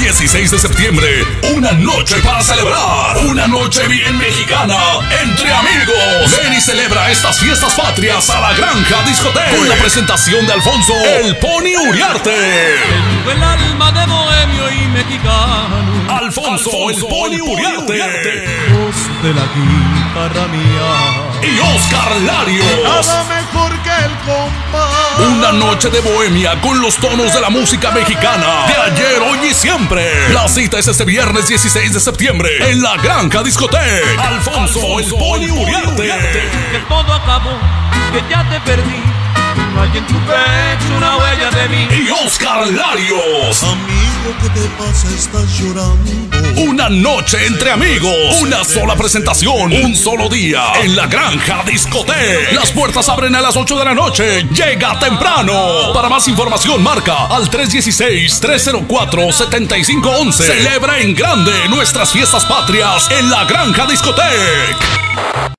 16 de septiembre, una noche para celebrar, una noche bien mexicana, entre amigos. Ven y celebra estas fiestas patrias a la Granja Discoteca con la presentación de Alfonso El Pony Uriarte. Tengo el alma de bohemio y mexicano. Alfonso, El Pony Uriarte. Voz de la guitarra mía. Y Oscar Larios. Nada mejor que el compás. Una noche de bohemia con los tonos de la música mexicana de ayer, siempre. La cita es este viernes 16 de septiembre en la Granja Discoteca. Alfonso, el Pony Uriarte. Que todo acabó, que ya te perdí. No hay en tu pecho una huella de mí. Y Oscar Larios. Amigo, ¿qué te pasa? Estás llorando. Una noche entre amigos. Una sola presentación. Un solo día. En la Granja Discoteca. Las puertas abren a las 8 de la noche. Llega temprano. Para más información, marca al 316-304-7511. Celebra en grande nuestras fiestas patrias en la Granja Discoteca.